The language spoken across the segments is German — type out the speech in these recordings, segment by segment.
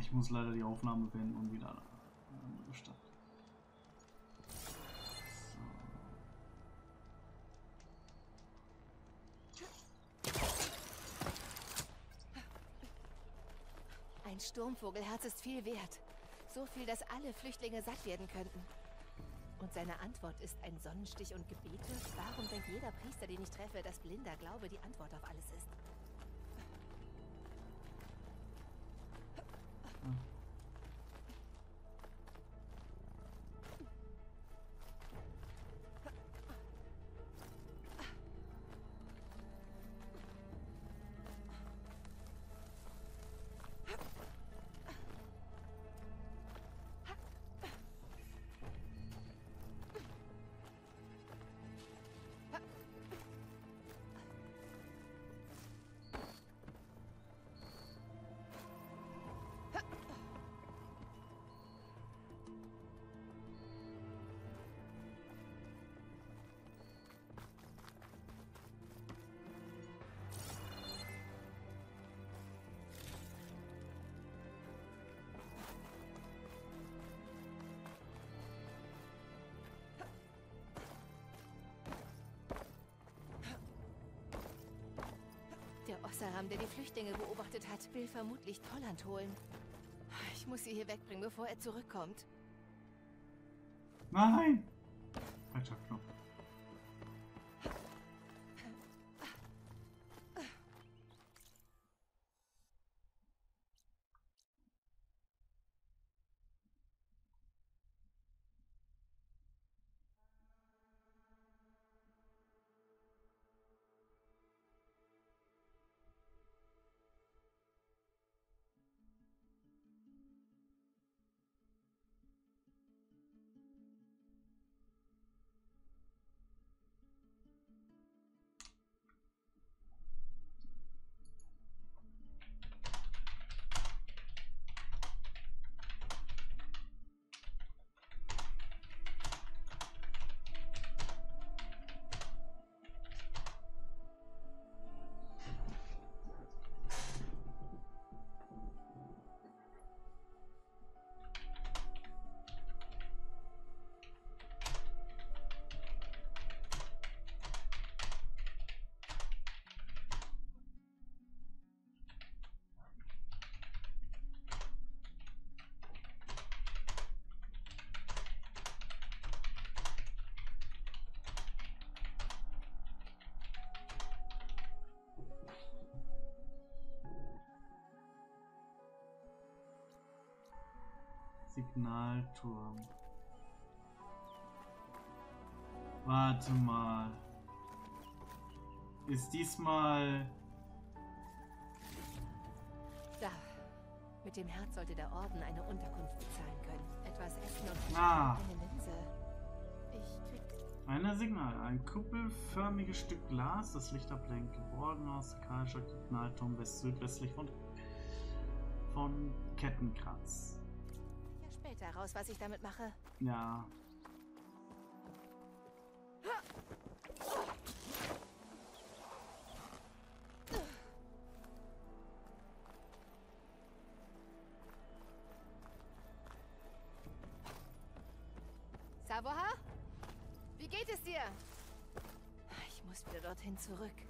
Ich muss leider die Aufnahme beenden und wieder eine andere Stadt. Ein Sturmvogelherz ist viel wert. So viel, dass alle Flüchtlinge satt werden könnten. Und seine Antwort ist ein Sonnenstich und Gebete? Warum denkt jeder Priester, den ich treffe, dass blinder Glaube die Antwort auf alles ist? Ossaram, der die Flüchtlinge beobachtet hat, will vermutlich Tolland holen. Ich muss sie hier wegbringen, bevor er zurückkommt. Nein! Falscher Knopf. Signalturm. Warte mal. Ist diesmal... Da. Mit dem Herz sollte der Orden eine Unterkunft bezahlen können. Etwas Essen und Ah. eine Linse. Ich krieg Eine Signal. Ein kuppelförmiges Stück Glas, das Licht ablenkt. Geborgen aus Karlscher Signalturm west südwestlich von, von Kettenkratz. Ja später raus, was ich damit mache. Ja. Savoha? Wie geht es dir? Ich muss wieder dorthin zurück.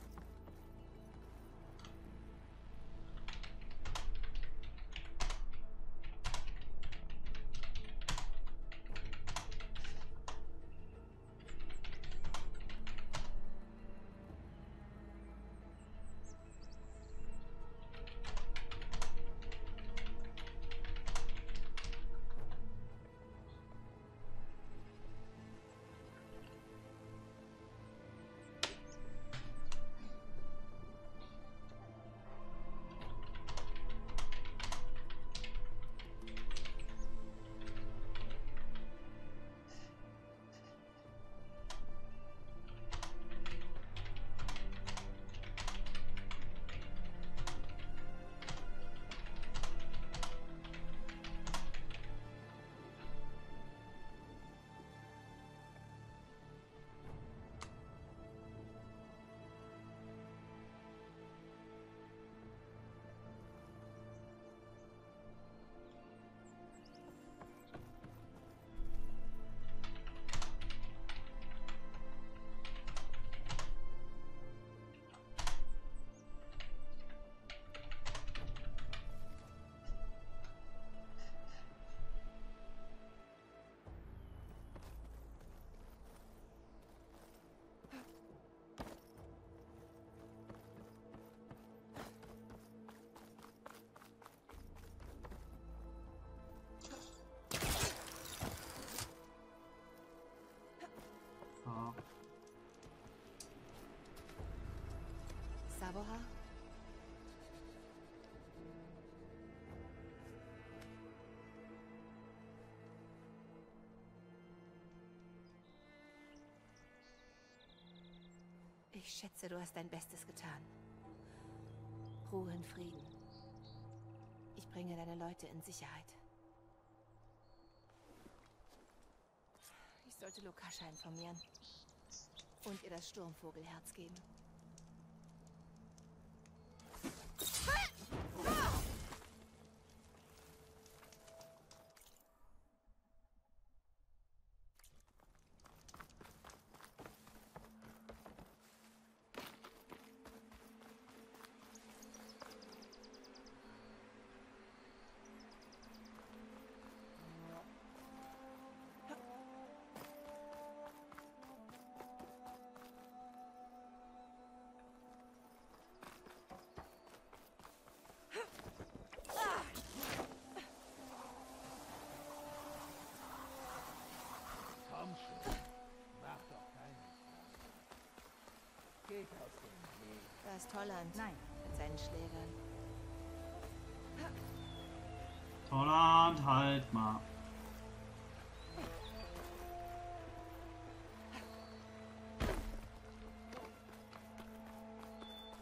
Saboha? Ich schätze, du hast dein Bestes getan. Ruhe in Frieden. Ich bringe deine Leute in Sicherheit. Ich sollte Lukascha informieren. Und ihr das Sturmvogelherz geben. Da ist Holland. Nein. Mit seinen Schlägern. Holland, halt mal.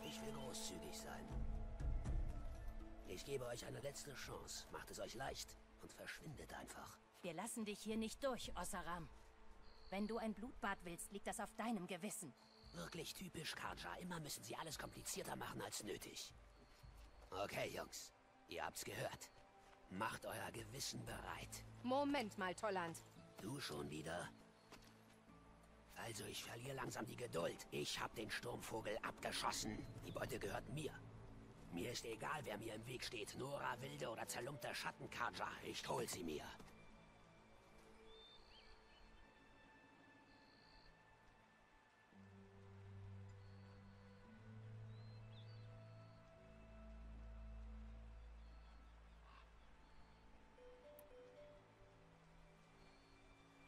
Ich will großzügig sein. Ich gebe euch eine letzte Chance. Macht es euch leicht und verschwindet einfach. Wir lassen dich hier nicht durch, Ossaram. Wenn du ein Blutbad willst, liegt das auf deinem Gewissen. Wirklich typisch Karja. Immer müssen sie alles komplizierter machen als nötig. Okay, Jungs. Ihr habt's gehört. Macht euer Gewissen bereit. Moment mal, Tolland. Du schon wieder? Also, ich verliere langsam die Geduld. Ich hab den Sturmvogel abgeschossen. Die Beute gehört mir. Mir ist egal, wer mir im Weg steht. Nora, wilde oder zerlumpter Schattenkarja. Ich hol sie mir.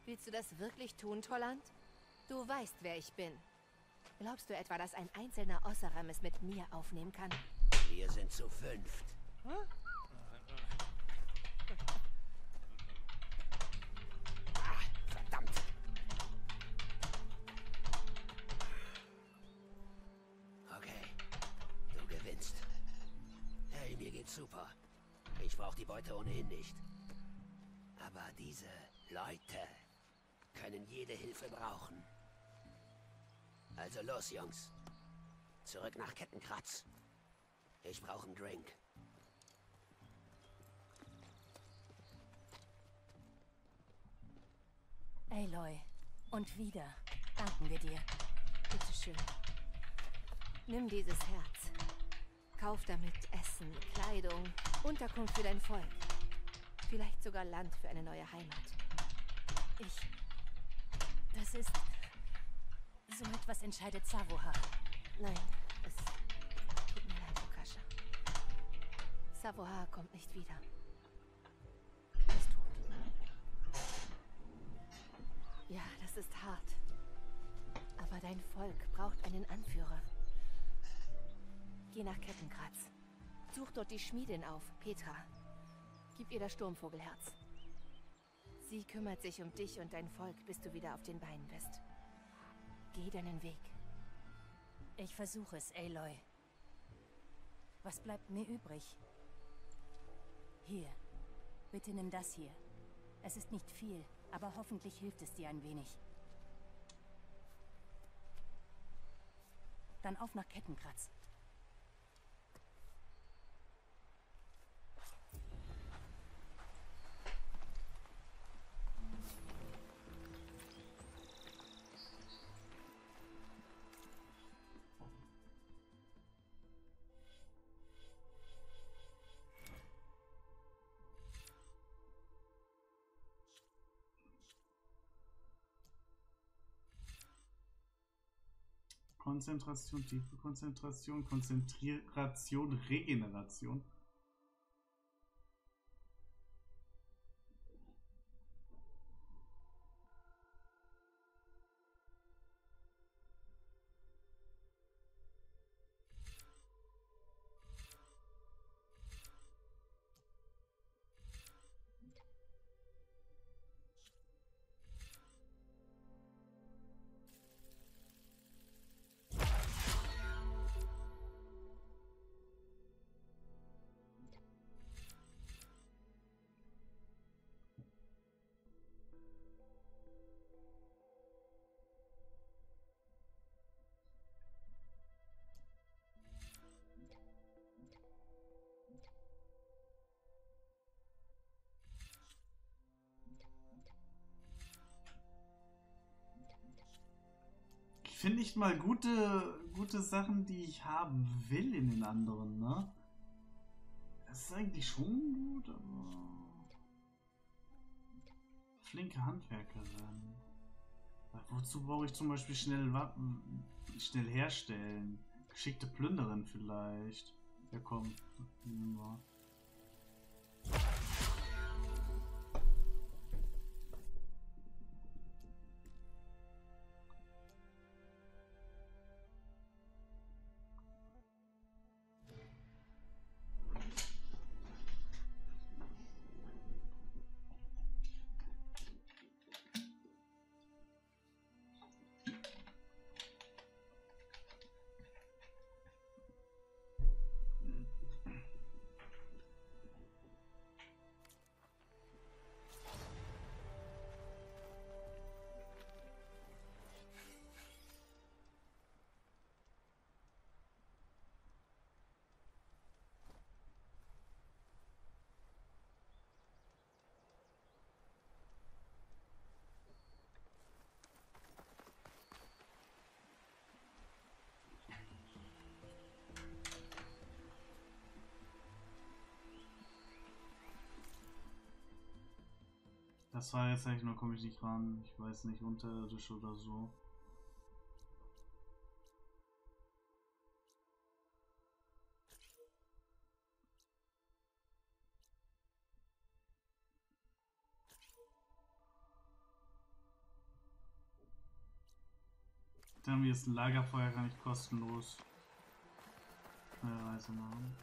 Willst du das wirklich tun, Tolland? Du weißt, wer ich bin. Glaubst du etwa, dass ein einzelner Ossaram es mit mir aufnehmen kann? Wir sind zu fünft. Ah, verdammt. Okay, du gewinnst. Hey, mir geht's super. Ich brauche die Beute ohnehin nicht. Aber diese Leute können jede Hilfe brauchen. Also los, Jungs. Zurück nach Kettenkratz. Ich brauche einen Drink. Aloy, und wieder danken wir dir. Bitteschön. Nimm dieses Herz. Kauf damit Essen, Kleidung, Unterkunft für dein Volk. Vielleicht sogar Land für eine neue Heimat. Ich... Das ist... So etwas entscheidet Savoha. Nein, es tut mir leid, Lukascha. Savoha kommt nicht wieder. Er ist tot. Ja, das ist hart. Aber dein Volk braucht einen Anführer. Geh nach Kettenkratz. Such dort die Schmiedin auf, Petra. Gib ihr das Sturmvogelherz. Sie kümmert sich um dich und dein Volk, bis du wieder auf den Beinen bist. Geh deinen Weg. Ich versuche es, Aloy. Was bleibt mir übrig? Hier. Bitte nimm das hier. Es ist nicht viel, aber hoffentlich hilft es dir ein wenig. Dann auf nach Kettenkratz. Konzentration, tiefe Konzentration, Konzentration, Regeneration. Finde nicht mal gute, gute Sachen, die ich haben will in den anderen, ne? Das ist eigentlich schon gut, aber. Flinke Handwerkerin. Wozu brauche ich zum Beispiel schnell Waffen, schnell herstellen? Geschickte Plünderin vielleicht. Ja komm, nehmen wir. Das war jetzt eigentlich nur, komme ich nicht ran. Ich weiß nicht, unterirdisch oder so. Dann wir ist ein Lagerfeuer gar nicht kostenlos. Eine Reise machen.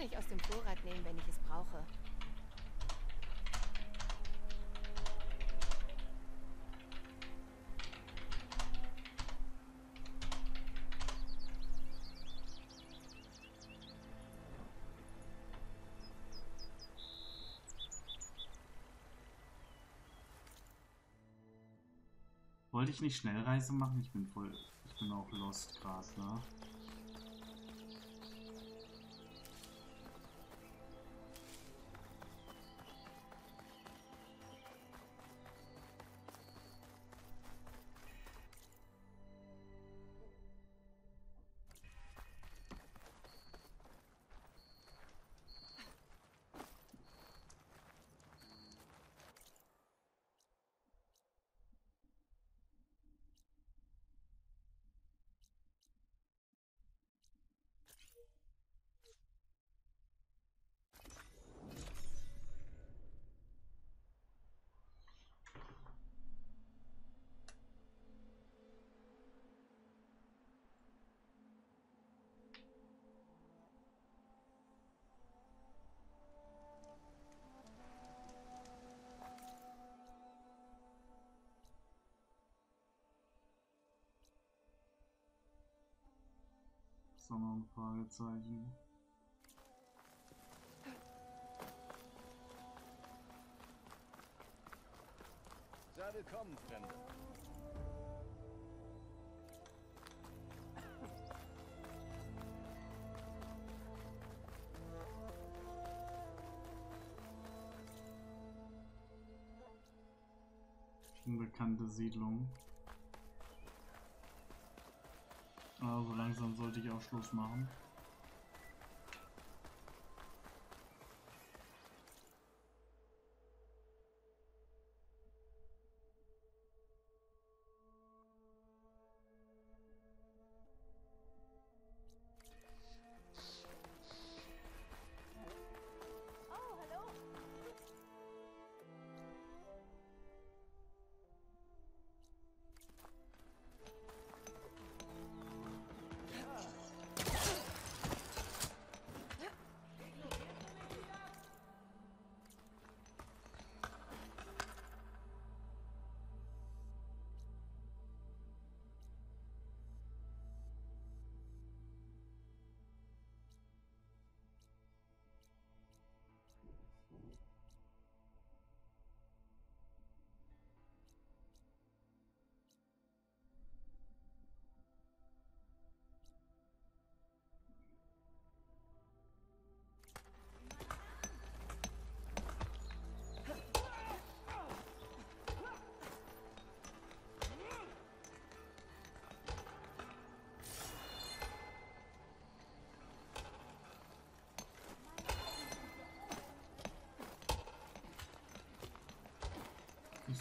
Kann ich aus dem Vorrat nehmen, wenn ich es brauche. Wollte ich nicht Schnellreise machen? Ich bin voll. Ich bin auch lost gerade, ne? Noch ein Fragezeichen. Sei willkommen, Fremde. Unbekannte Siedlung. Also langsam sollte ich auch Schluss machen.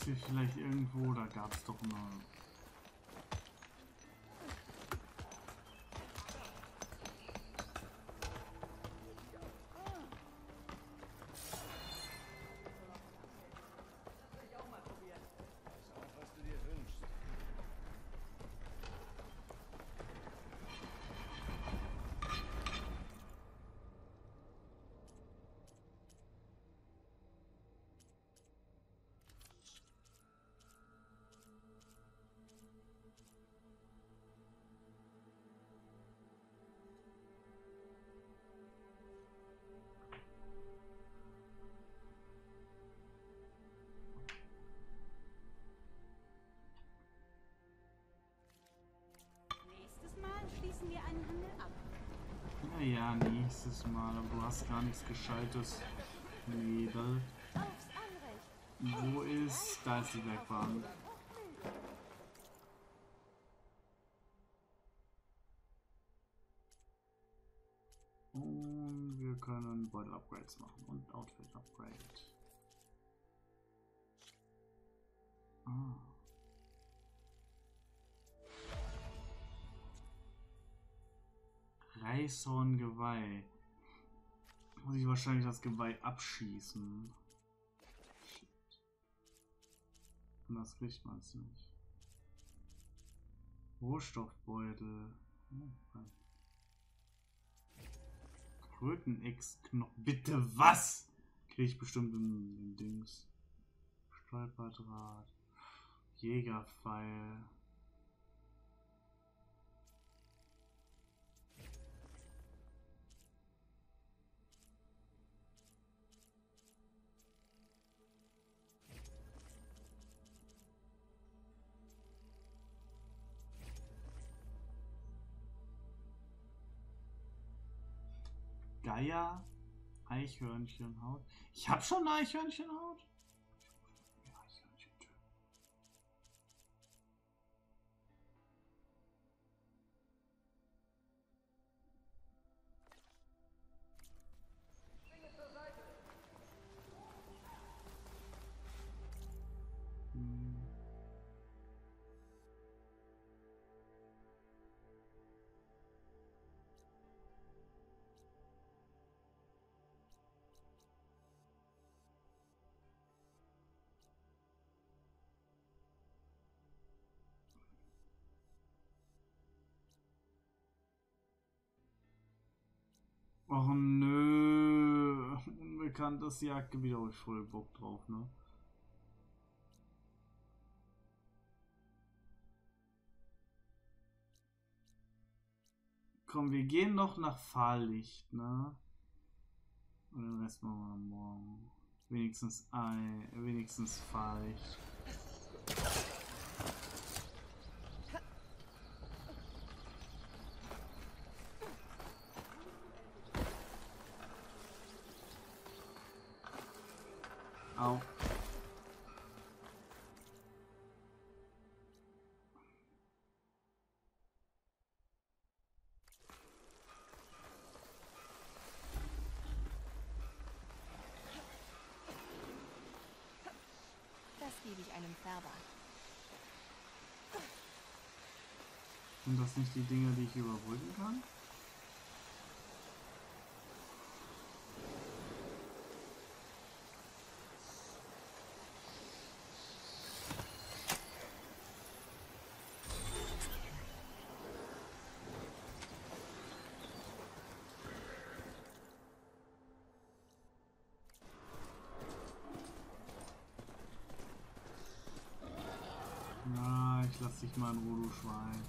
Hier vielleicht irgendwo, da gab es doch eine. Nächstes Mal, aber du hast gar nichts Gescheites. Mädel. Wo ist. Da ist die Bergbahn. Und wir können Beutel Upgrades machen und Outfit Upgrade. Reishorn-Geweih. Muss ich wahrscheinlich das Geweih abschießen. Und das kriegt man es nicht. Rohstoffbeutel. Oh, fein. Krötenex-Knochen. Bitte was? Kriege ich bestimmt ein Dings. Stolperdraht. Jägerpfeil. Geier, Eichhörnchenhaut. Ich habe schon Eichhörnchenhaut. Och nö. Unbekanntes Jagdgebiet habe ich voll Bock drauf, ne? Komm, wir gehen noch nach Fahrlicht, ne? Und den Rest machen wir morgen. Wenigstens ein, wenigstens Fahrlicht. Gebe ich einem Färber. Sind das nicht die Dinge, die ich überbrücken kann? Na, ich lass dich mal in Ruhe, du Schwein.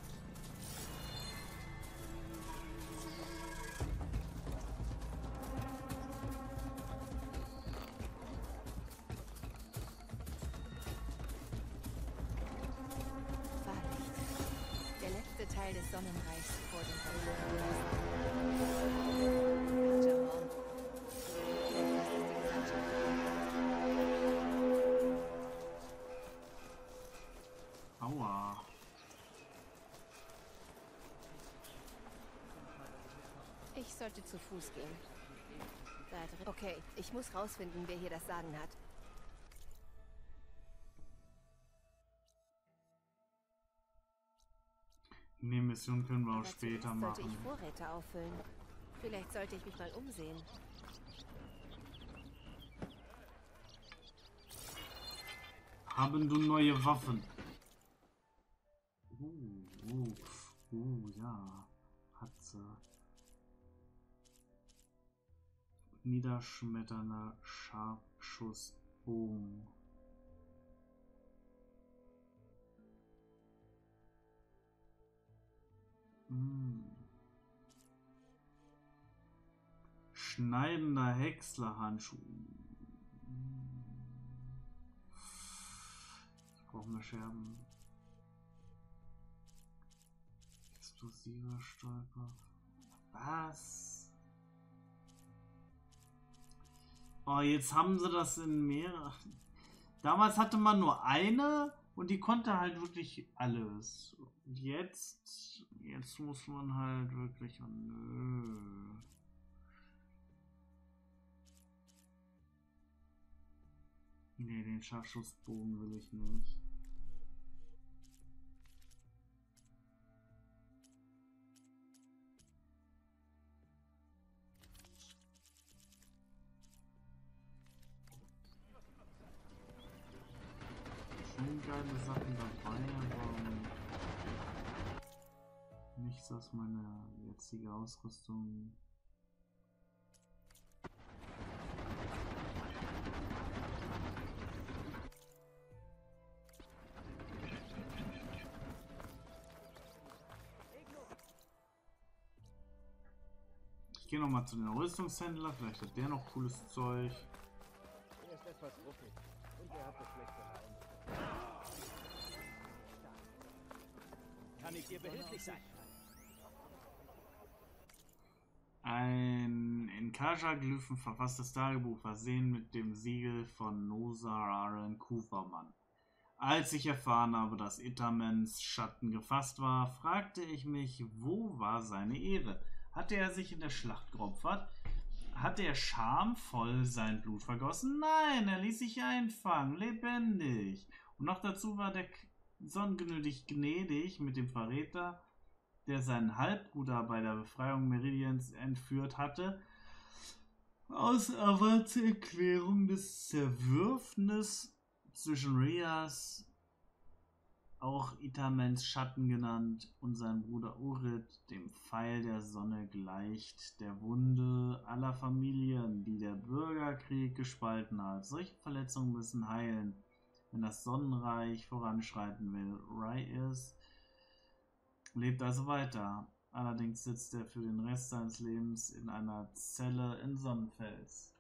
Fahrlicht. Der letzte Teil des Sonnenreichs vor dem Verlust. Ich sollte zu Fuß gehen. Okay, ich muss rausfinden, wer hier das Sagen hat. Ne, Mission können wir auch Aber später zuerst sollte machen. ich Vorräte auffüllen. Vielleicht sollte ich mich mal umsehen. Haben du neue Waffen? Uh, uh, uh, ja. Hat sie. Niederschmetternder Scharfschussbogen. Mm. Schneidender Häckslerhandschuh. Ich brauche mehr Scherben. Explosiver Stolper. Was? Oh, jetzt haben sie das in mehrere. Damals hatte man nur eine und die konnte halt wirklich alles. Und jetzt, jetzt muss man halt wirklich. Oh, nö. Nee, den Scharfschussbogen will ich nicht. geile Sachen dabei, aber nichts aus meiner jetzigen Ausrüstung Ich gehe noch mal zu den Rüstungshändler, vielleicht hat der noch cooles Zeug. Er ist etwas ruppig und er hat eine schlechte Laune. Kann ich dir behilflich sein? Ein in Kaja-Glyphen verfasstes Tagebuch versehen mit dem Siegel von Nosararen Kufermann. Als ich erfahren habe, dass Itamens Schatten gefasst war, fragte ich mich, wo war seine Ehre? Hatte er sich in der Schlacht geopfert? Hatte er schamvoll sein Blut vergossen? Nein, er ließ sich einfangen, lebendig. Und noch dazu war der Sonnengenötig gnädig mit dem Verräter, der seinen Halbbruder bei der Befreiung Meridians entführt hatte, aus Avats Erklärung des Zerwürfnis zwischen Rias, auch Itamens Schatten genannt, und seinem Bruder Urid, dem Pfeil der Sonne gleicht, der Wunde aller Familien, die der Bürgerkrieg gespalten hat. Solche Verletzungen müssen heilen, wenn das Sonnenreich voranschreiten will. Reyes lebt also weiter. Allerdings sitzt er für den Rest seines Lebens in einer Zelle in Sonnenfels.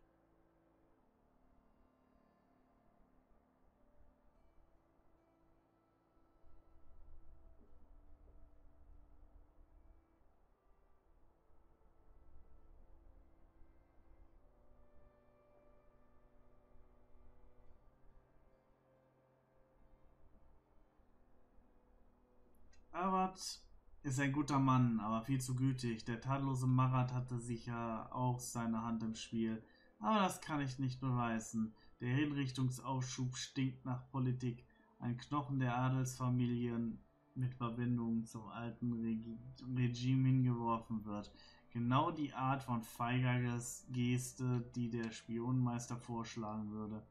Avat ist ein guter Mann, aber viel zu gütig. Der tadellose Marat hatte sicher auch seine Hand im Spiel. Aber das kann ich nicht beweisen. Der Hinrichtungsaufschub stinkt nach Politik. Ein Knochen der Adelsfamilien mit Verbindungen zum alten Regi Regime hingeworfen wird. Genau die Art von feiger Ges- Geste, die der Spionenmeister vorschlagen würde.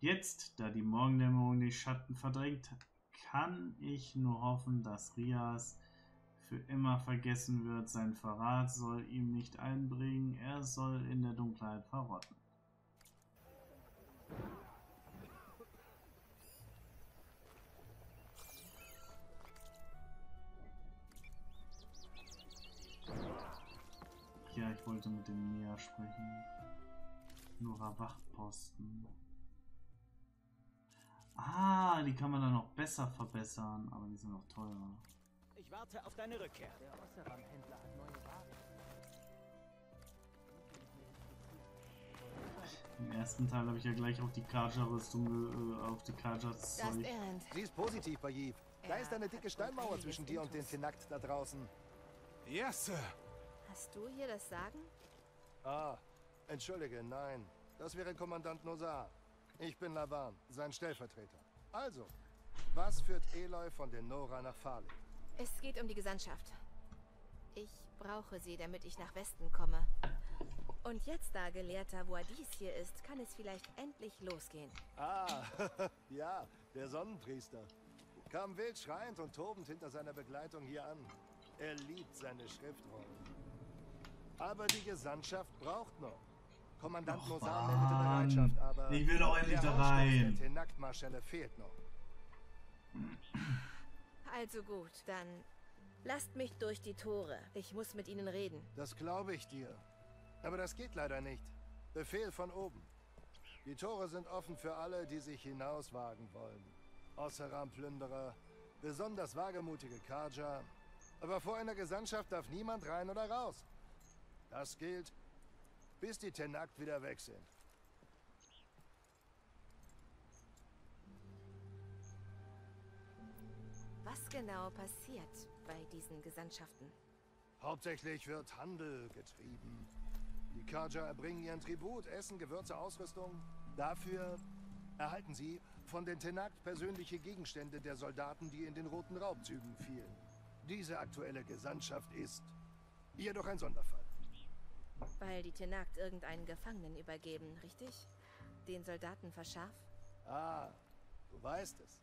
Jetzt, da die Morgendämmerung die Schatten verdrängt, kann ich nur hoffen, dass Rias für immer vergessen wird. Sein Verrat soll ihm nicht einbringen, er soll in der Dunkelheit verrotten. Ja, ich wollte mit dem Mia sprechen. Nora Wachtposten. Ah, die kann man dann noch besser verbessern, aber die sind noch teurer. Ich warte auf deine Rückkehr. Der Osseram-Händler hat neue Waren. Im ersten Teil habe ich ja gleich auf die Kaja-Rüstung, ge- äh, auf die Das Kaja-Zeug. ist Erend. Sie ist positiv, Bayiv. Da ist eine dicke Steinmauer zwischen dir und den Intus. Tenakt da draußen. Ja, Sir. Hast du hier das Sagen? Ah, entschuldige, nein. Das wäre Kommandant Nosar. Ich bin Lavan, sein Stellvertreter. Also, was führt Eloy von den Nora nach Farley? Es geht um die Gesandtschaft. Ich brauche sie, damit ich nach Westen komme. Und jetzt, da Gelehrter Boadis hier ist, kann es vielleicht endlich losgehen. Ah, ja, der Sonnenpriester. Kam wild schreiend und tobend hinter seiner Begleitung hier an. Er liebt seine Schriftrollen. Aber die Gesandtschaft braucht noch. Kommandant Och, Nosar meldete Mann. Bereitschaft, aber Ich will doch endlich der da rein. Der Tenakt-Marschelle fehlt noch. Also gut, dann lasst mich durch die Tore. Ich muss mit ihnen reden. Das glaube ich dir. Aber das geht leider nicht. Befehl von oben. Die Tore sind offen für alle, die sich hinauswagen wollen. Osseram-Plünderer, besonders wagemutige Karja. Aber vor einer Gesandtschaft darf niemand rein oder raus. Das gilt, bis die Tenakt wieder weg sind. Was genau passiert bei diesen Gesandtschaften? Hauptsächlich wird Handel getrieben. Die Karja erbringen ihren Tribut, Essen, Gewürze, Ausrüstung. Dafür erhalten sie von den Tenakt persönliche Gegenstände der Soldaten, die in den roten Raubzügen fielen. Diese aktuelle Gesandtschaft ist jedoch ein Sonderfall. Weil die Tenakt irgendeinen Gefangenen übergeben, richtig? Den Soldaten verscharf? Ah, du weißt es.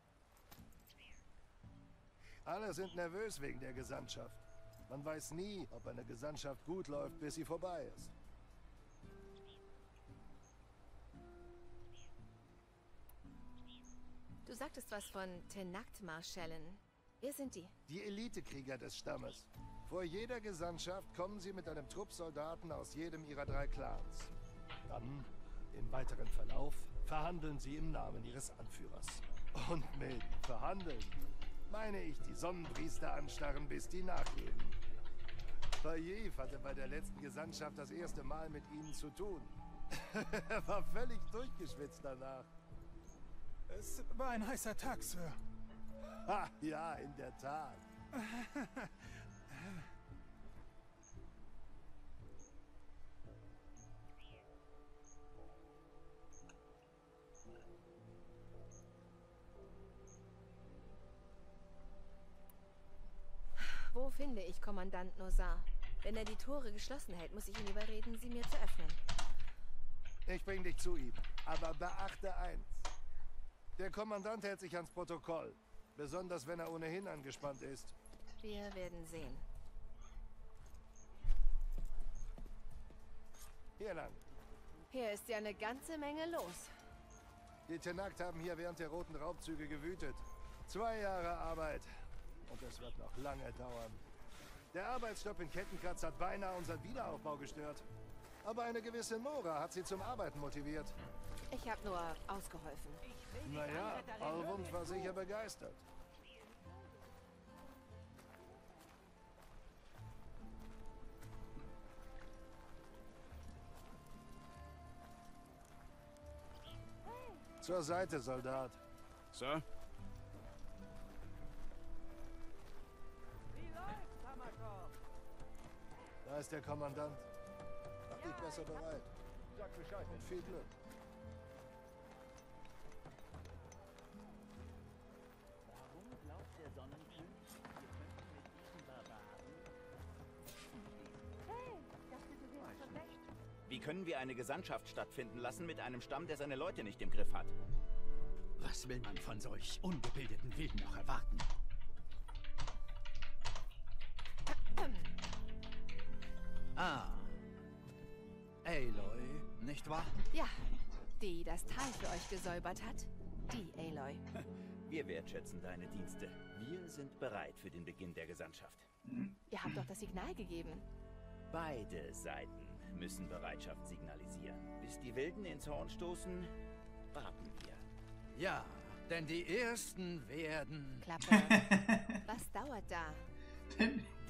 Alle sind nervös wegen der Gesandtschaft. Man weiß nie, ob eine Gesandtschaft gut läuft, bis sie vorbei ist. Du sagtest was von Tenakt-Marschellen. Wer sind die? Die Elitekrieger des Stammes. Vor jeder Gesandtschaft kommen sie mit einem Trupp Soldaten aus jedem ihrer drei Clans. Dann, im weiteren Verlauf, verhandeln sie im Namen ihres Anführers. Und mit verhandeln meine ich die Sonnenpriester anstarren, bis die nachgeben. Bayev hatte bei der letzten Gesandtschaft das erste Mal mit ihnen zu tun. er war völlig durchgeschwitzt danach. Es war ein heißer Tag, Sir. Ha, ja, in der Tat. finde ich Kommandant Nosar? Wenn er die Tore geschlossen hält, muss ich ihn überreden, sie mir zu öffnen. Ich bring dich zu ihm. Aber beachte eins. Der Kommandant hält sich ans Protokoll. Besonders wenn er ohnehin angespannt ist. Wir werden sehen. Hier lang. Hier ist ja eine ganze Menge los. Die Tenakt haben hier während der roten Raubzüge gewütet. Zwei Jahre Arbeit. Und es wird noch lange dauern. Der Arbeitsstopp in Kettenkratz hat beinahe unseren Wiederaufbau gestört. Aber eine gewisse Nora hat sie zum Arbeiten motiviert. Ich habe nur ausgeholfen. Naja, Alwund war sicher begeistert. Zur Seite, Soldat. Sir? Ist der Kommandant. Mach dich besser bereit. Sag Bescheid. Und viel Glück. Warum glaubt der Sonnenprinz, wir könnten mit diesen Barbaren... Wie können wir eine Gesandtschaft stattfinden lassen mit einem Stamm, der seine Leute nicht im Griff hat? Was will man von solch ungebildeten Wilden noch erwarten? Ah. Aloy, nicht wahr? Ja, die das Tal für euch gesäubert hat. Die Aloy. Wir wertschätzen deine Dienste. Wir sind bereit für den Beginn der Gesandtschaft. Ihr habt doch das Signal gegeben. Beide Seiten müssen Bereitschaft signalisieren. Bis die Wilden ins Horn stoßen, warten wir. Ja, denn die Ersten werden... Klappe. Was dauert da?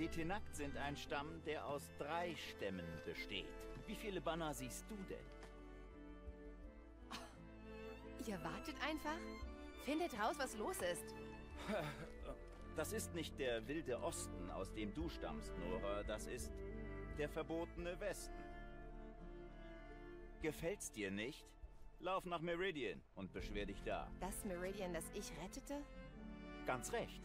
Die Tenakt sind ein Stamm, der aus drei Stämmen besteht. Wie viele Banner siehst du denn? Ihr wartet einfach? Findet raus, was los ist. Das ist nicht der wilde Osten, aus dem du stammst, Nora. Das ist der verbotene Westen. Gefällt's dir nicht? Lauf nach Meridian und beschwer dich da. Das Meridian, das ich rettete? Ganz recht.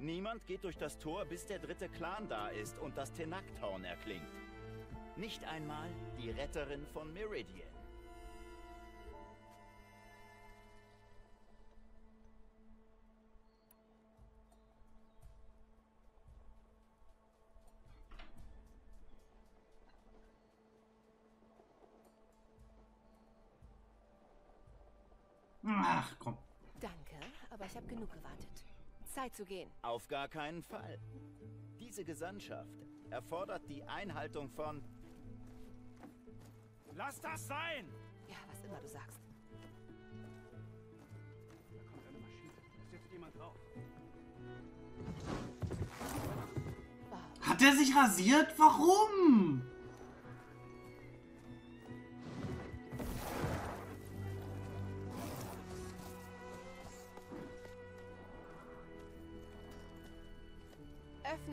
Niemand geht durch das Tor, bis der dritte Clan da ist und das Tenakthorn erklingt. Nicht einmal die Retterin von Meridian. Ach, komm. Danke, aber ich habe genug gewartet. Zeit zu gehen. Auf gar keinen Fall. Diese Gesandtschaft erfordert die Einhaltung von... Lass das sein! Ja, was immer du sagst. Da kommt eine Maschine. Da sitzt jemand drauf. Hat er sich rasiert? Warum?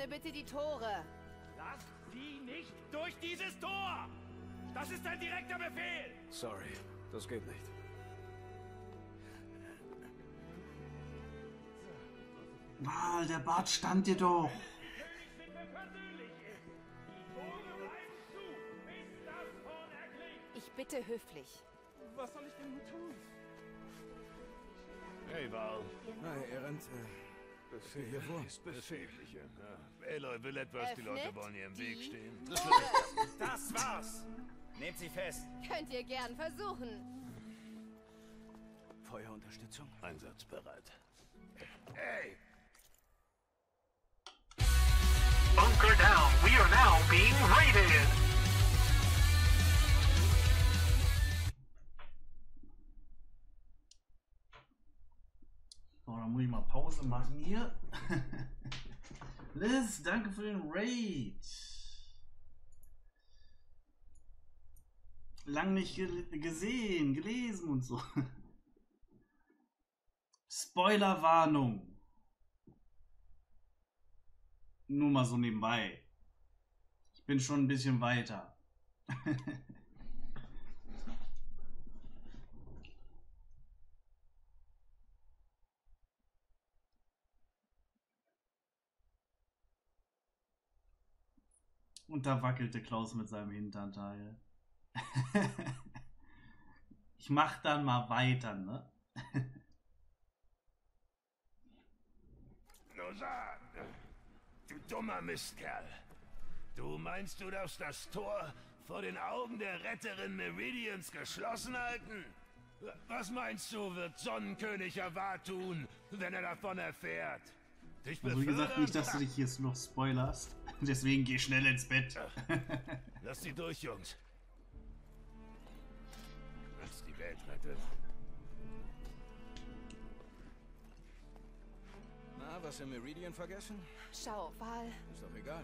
Öffne bitte die Tore. Lass sie nicht durch dieses Tor! Das ist ein direkter Befehl! Sorry, das geht nicht. Ah, der Bart stand dir doch. Ich bitte höflich. Was soll ich denn nun tun? Hey, Val. Hi, Erend. Befehl hier vor. ist befehliche. Ja. Aloy will etwas, die Leute Öffnet wollen ihr im Weg stehen. Das war's! Nehmt sie fest! Könnt ihr gern versuchen. Feuerunterstützung? Einsatzbereit. Hey! Bunker down. We are now being raided. Dann muss ich mal Pause machen hier. Liz, danke für den Raid. Lang nicht ge gesehen, gelesen und so. Spoilerwarnung. Nur mal so nebenbei. Ich bin schon ein bisschen weiter. Und da wackelte Klaus mit seinem Hinternteil. ich mach dann mal weiter, ne? Sag, du dummer Mistkerl. Du meinst, du darfst das Tor vor den Augen der Retterin Meridians geschlossen halten? Was meinst du, wird Sonnenkönig Avat tun, wenn er davon erfährt? Dich Also wie gesagt, nicht, dass du dich jetzt noch spoilerst. Deswegen geh schnell ins Bett. Lass sie durch, Jungs. Was die Welt rettet. Na, was im Meridian vergessen? Schau, Wahl. Ist doch egal.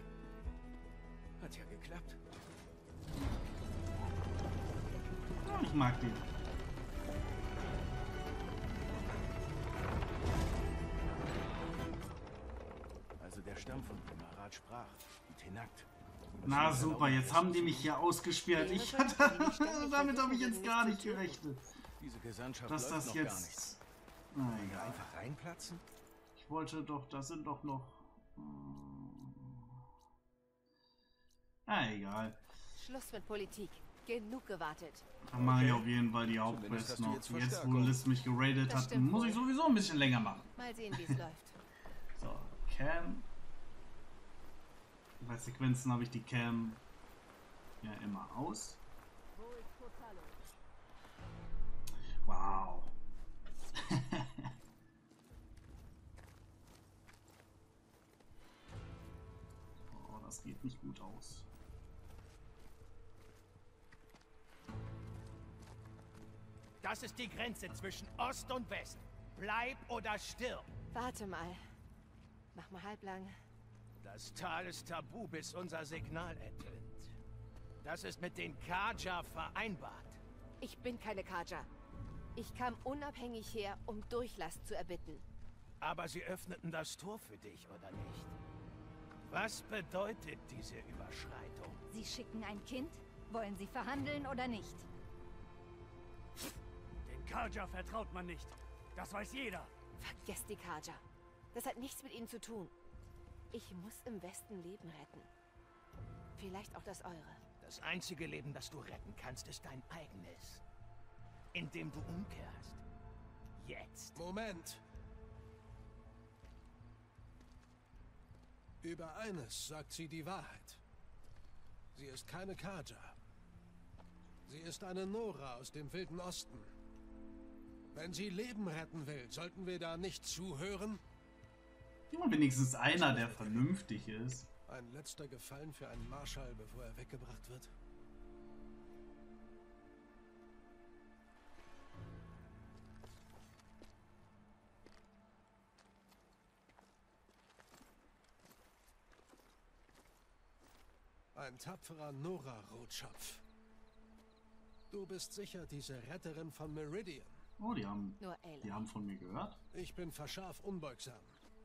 Hat ja geklappt. Ich mag den. Also der Stamm von Marat sprach. Die Tenakt. Na super, jetzt haben die mich hier ausgesperrt. Ich hatte, damit habe ich jetzt gar nicht gerechnet. Diese Gesandtschaft Dass das jetzt. Na egal. einfach reinplatzen? Ich wollte doch, das sind doch noch. hm. Na egal. Schluss mit Politik. Genug gewartet. Dann mache ich auf jeden Fall die Hauptquest noch. jetzt Jetzt, wo. Liz mich geradet hat, muss ich sowieso ein bisschen länger machen. Mal sehen, wie es läuft. So, Cam. Bei Sequenzen habe ich die Cam ja immer aus. Wow. oh, das geht nicht gut aus. Das ist die Grenze zwischen Ost und West. Bleib oder stirb. Warte mal. Mach mal halblang. Das Tal ist tabu, bis unser Signal ertönt. Das ist mit den Kaja vereinbart. Ich bin keine Kaja. Ich kam unabhängig her, um Durchlass zu erbitten. Aber sie öffneten das Tor für dich, oder nicht? Was bedeutet diese Überschreitung? Sie schicken ein Kind? Wollen Sie verhandeln oder nicht? Den Kaja vertraut man nicht. Das weiß jeder. Vergesst die Kaja. Das hat nichts mit ihnen zu tun. Ich muss im Westen Leben retten. Vielleicht auch das eure. Das einzige Leben, das du retten kannst, ist dein eigenes. Indem du umkehrst. Jetzt. Moment. Über eines sagt sie die Wahrheit. Sie ist keine Kaja. Sie ist eine Nora aus dem Wilden Osten. Wenn sie Leben retten will, sollten wir da nicht zuhören? Immer wenigstens einer, der vernünftig ist. Ein letzter Gefallen für einen Marschall, bevor er weggebracht wird? Ein tapferer Nora-Rotschopf. Du bist sicher diese Retterin von Meridian. Oh, die haben, Nur Ayla. die haben von mir gehört. Ich bin Verscharf unbeugsam.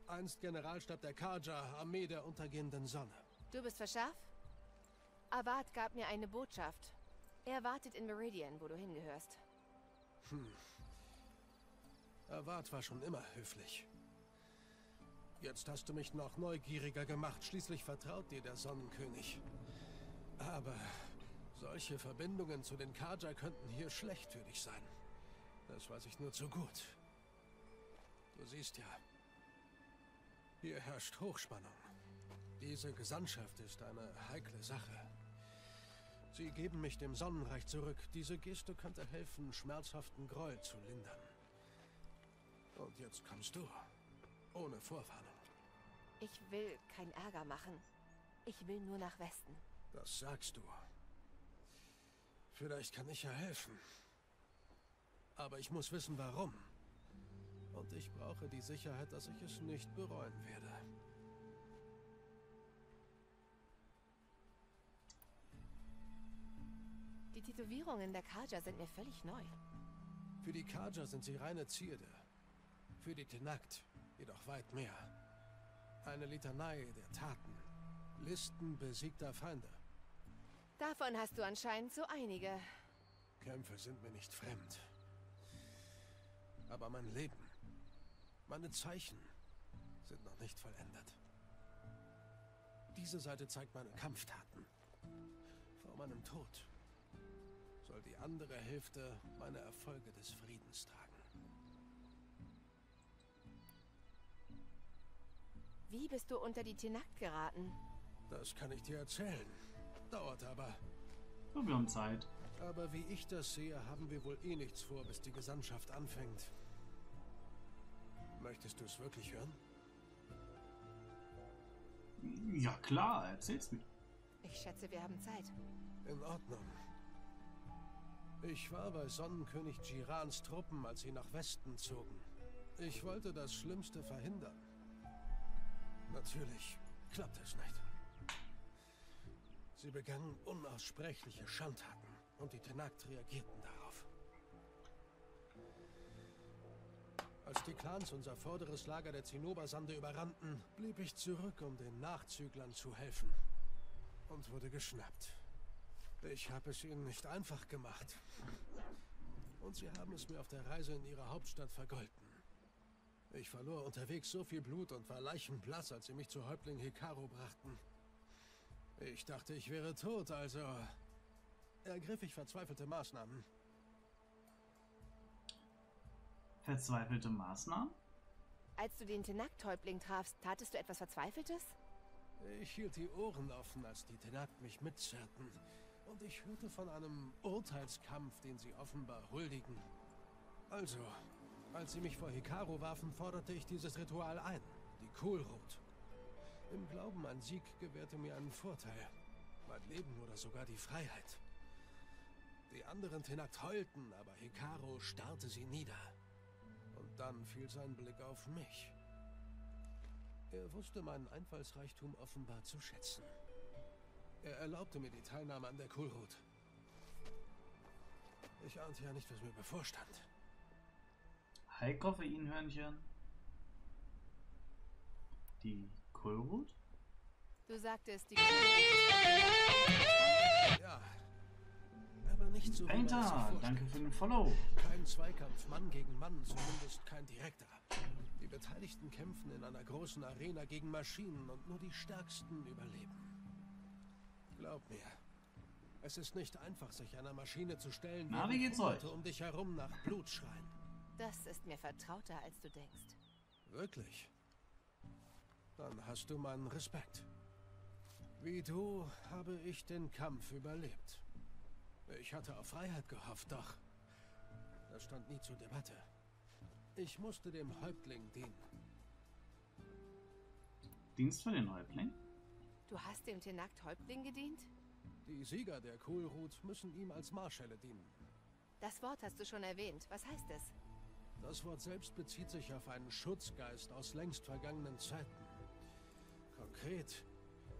Einst Generalstab der Kaja, Armee der untergehenden Sonne. Du bist Verscharf? Avat gab mir eine Botschaft. Er wartet in Meridian, wo du hingehörst. Hm. Avat war schon immer höflich. Jetzt hast du mich noch neugieriger gemacht. Schließlich vertraut dir der Sonnenkönig. Aber solche Verbindungen zu den Kaja könnten hier schlecht für dich sein. Das weiß ich nur zu gut. Du siehst ja, hier herrscht Hochspannung. Diese Gesandtschaft ist eine heikle Sache. Sie geben mich dem Sonnenreich zurück. Diese Geste könnte helfen, schmerzhaften Groll zu lindern. Und jetzt kommst du. Ohne Vorwarnung. Ich will keinen Ärger machen. Ich will nur nach Westen. Das sagst du. Vielleicht kann ich ja helfen. Aber ich muss wissen, warum. Und ich brauche die Sicherheit, dass ich es nicht bereuen werde. Die Tätowierungen der Kaja sind mir völlig neu. Für die Kaja sind sie reine Zierde. Für die Tenakt jedoch weit mehr. Eine Litanei der Taten. Listen besiegter Feinde. Davon hast du anscheinend so einige. Kämpfe sind mir nicht fremd. Aber mein Leben, meine Zeichen sind noch nicht vollendet. Diese Seite zeigt meine Kampftaten. Vor meinem Tod soll die andere Hälfte meine Erfolge des Friedens tragen. Wie bist du unter die Tenakt geraten? Das kann ich dir erzählen. Dauert aber. Oh, wir haben Zeit. Aber wie ich das sehe, haben wir wohl eh nichts vor, bis die Gesandtschaft anfängt. Möchtest du es wirklich hören? Ja klar, erzähl's mir. Ich schätze, wir haben Zeit. In Ordnung. Ich war bei Sonnenkönig Girans Truppen, als sie nach Westen zogen. Ich wollte das Schlimmste verhindern. Natürlich klappt es nicht. Sie begannen unaussprechliche Schandtaten und die Tenakt reagierten darauf. Als die Clans unser vorderes Lager der Zinnobersande überrannten, blieb ich zurück, um den Nachzüglern zu helfen. Und wurde geschnappt. Ich habe es ihnen nicht einfach gemacht. Und sie haben es mir auf der Reise in ihre Hauptstadt vergolten. Ich verlor unterwegs so viel Blut und war leichenblass, als sie mich zu Häuptling Hikaru brachten. Ich dachte, ich wäre tot, also ergriff ich verzweifelte Maßnahmen. Verzweifelte Maßnahmen? Als du den Tenakt-Häuptling trafst, tatest du etwas Verzweifeltes? Ich hielt die Ohren offen, als die Tenakt mich mitzerrten. Und ich hörte von einem Urteilskampf, den sie offenbar huldigen. Also, als sie mich vor Hikaru warfen, forderte ich dieses Ritual ein. Die Kohlrot. Im Glauben, ein Sieg gewährte mir einen Vorteil. Mein Leben oder sogar die Freiheit. Die anderen Tenakt heulten, aber Hikaru starrte sie nieder. Dann fiel sein Blick auf mich. Er wusste meinen Einfallsreichtum offenbar zu schätzen. Er erlaubte mir die Teilnahme an der Kulrut. Ich ahnte ja nicht, was mir bevorstand. Hi, Koffeinhörnchen. Die Kohlrut? Du sagtest, die Ja. Aber nicht so, vorstellt. danke für den Follow. Zweikampf Mann gegen Mann, zumindest kein direkter. Die Beteiligten kämpfen in einer großen Arena gegen Maschinen und nur die Stärksten überleben. Glaub mir, es ist nicht einfach, sich einer Maschine zu stellen, Na, wie geht's euch? um dich herum nach Blut schreien. Das ist mir vertrauter, als du denkst. Wirklich? Dann hast du meinen Respekt. Wie du habe ich den Kampf überlebt. Ich hatte auf Freiheit gehofft, doch das stand nie zur Debatte. Ich musste dem Häuptling dienen. Dienst für den Häuptling? Du hast dem Tenakt-Häuptling gedient? Die Sieger der Kohlrut müssen ihm als Marschälle dienen. Das Wort hast du schon erwähnt. Was heißt es? Das Wort selbst bezieht sich auf einen Schutzgeist aus längst vergangenen Zeiten. Konkret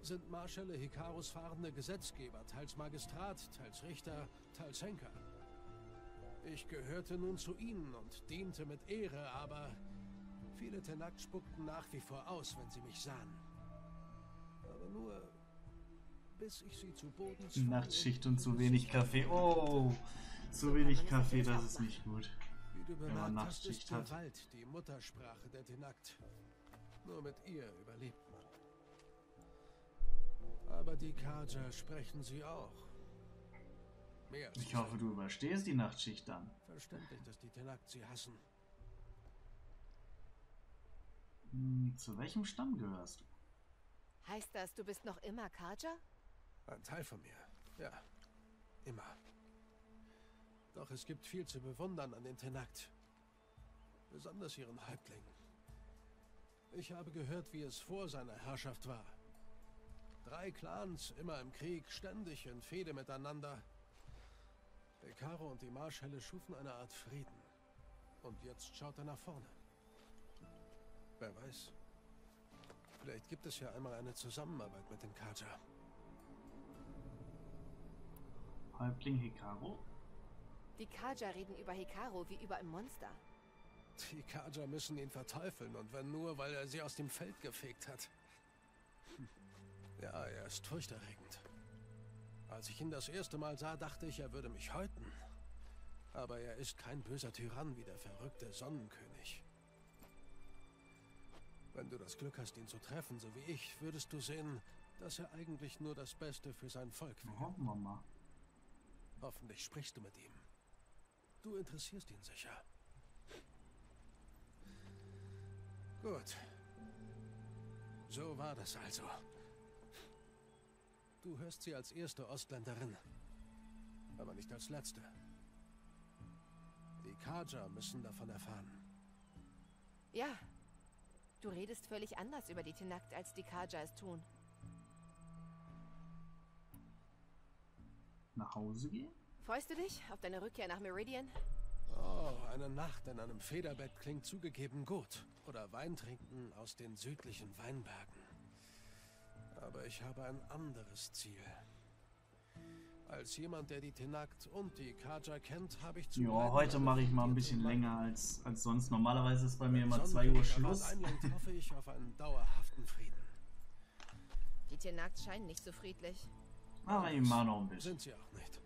sind Marschälle Hikarus fahrende Gesetzgeber, teils Magistrat, teils Richter, teils Henker. Ich gehörte nun zu ihnen und diente mit Ehre, aber viele Tenakt spuckten nach wie vor aus, wenn sie mich sahen. Aber nur bis ich sie zu Boden Nachtschicht und zu wenig Kaffee. Oh, zu wenig Kaffee, das ist nicht gut. Wie du Wenn man bemerkt hast, ist Nachtschicht hat. Gewalt die Muttersprache der Tenakt. Nur mit ihr überlebt man. Aber die Kaja sprechen sie auch. Mehr Ich hoffe, du überstehst die Nachtschicht dann. verständlich, dass die Tenakt sie hassen. Hm, zu welchem Stamm gehörst du? Heißt das, du bist noch immer Karja? Ein Teil von mir. Ja. Immer. Doch es gibt viel zu bewundern an den Tenakt. Besonders ihren Häuptling. Ich habe gehört, wie es vor seiner Herrschaft war. Drei Clans, immer im Krieg, ständig in Fehde miteinander. Hekaro und die Marschälle schufen eine Art Frieden. Und jetzt schaut er nach vorne. Wer weiß. Vielleicht gibt es ja einmal eine Zusammenarbeit mit den Kaja. Häuptling Hikaru? Die Kaja reden über Hikaru wie über ein Monster. Die Kaja müssen ihn verteufeln und wenn nur, weil er sie aus dem Feld gefegt hat. Ja, er ist furchterregend. Als ich ihn das erste Mal sah, dachte ich, er würde mich häuten. Aber er ist kein böser Tyrann wie der verrückte Sonnenkönig. Wenn du das Glück hast, ihn zu treffen, so wie ich, würdest du sehen, dass er eigentlich nur das Beste für sein Volk will. Hoffen wir mal. Hoffentlich sprichst du mit ihm. Du interessierst ihn sicher. Gut. So war das also. Du hörst sie als erste Ostländerin, aber nicht als letzte. Die Kaja müssen davon erfahren. Ja. Du redest völlig anders über die Tenakt, als die Kaja es tun. Nach Hause gehen? Freust du dich auf deine Rückkehr nach Meridian? Oh, eine Nacht in einem Federbett klingt zugegeben gut. Oder Wein trinken aus den südlichen Weinbergen. Aber ich habe ein anderes Ziel. Als jemand, der die Tenakt und die Kaja kennt, habe ich zu. Ja, heute mache ich mal ein bisschen länger als, als sonst. Normalerweise ist bei mir immer 2 Uhr Schluss. Hoffe ich auf einen dauerhaften Frieden. Die Tenakt scheinen nicht so friedlich. Aber ich mal noch ein bisschen. Sind sie auch nicht.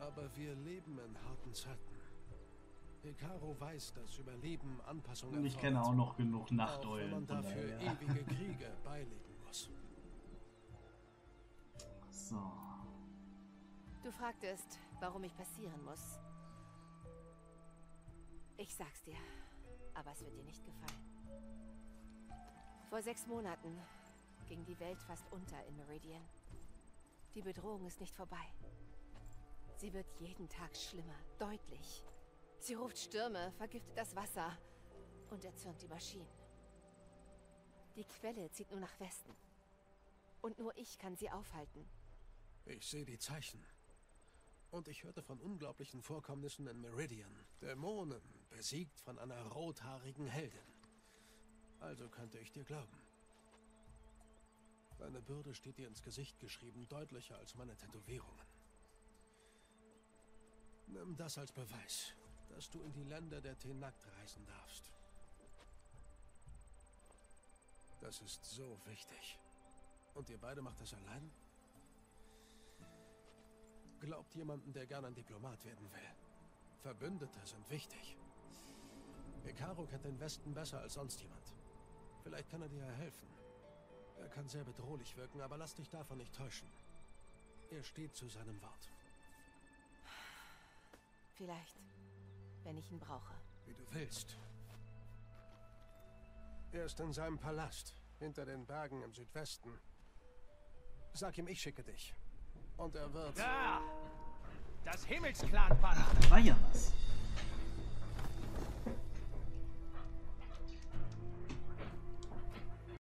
Aber wir leben in harten Zeiten. Hikaru weiß, dass Überleben Anpassung Und ich kenne auch noch genug Nachteulen. Auch wenn man dafür daher. ewige Kriege beilegen muss. So. Du fragtest, warum ich passieren muss. Ich sag's dir, aber es wird dir nicht gefallen. Vor sechs Monaten ging die Welt fast unter in Meridian. Die Bedrohung ist nicht vorbei. Sie wird jeden Tag schlimmer, deutlich. Sie ruft Stürme, vergiftet das Wasser und erzürnt die Maschinen. Die Quelle zieht nur nach Westen. Und nur ich kann sie aufhalten. Ich sehe die Zeichen. Und ich hörte von unglaublichen Vorkommnissen in Meridian. Dämonen, besiegt von einer rothaarigen Heldin. Also könnte ich dir glauben. Deine Bürde steht dir ins Gesicht geschrieben, deutlicher als meine Tätowierungen. Nimm das als Beweis, dass du in die Länder der Tenakt reisen darfst. Das ist so wichtig. Und ihr beide macht das allein? Glaubt jemanden, der gern ein Diplomat werden will. Verbündete sind wichtig. Hikaru kennt den Westen besser als sonst jemand. Vielleicht kann er dir helfen. Er kann sehr bedrohlich wirken, aber lass dich davon nicht täuschen. Er steht zu seinem Wort. Vielleicht, wenn ich ihn brauche. Wie du willst. Er ist in seinem Palast, hinter den Bergen im Südwesten. Sag ihm, ich schicke dich. Und er wird... Da! Das Himmelsklan-Banner! Ah ja.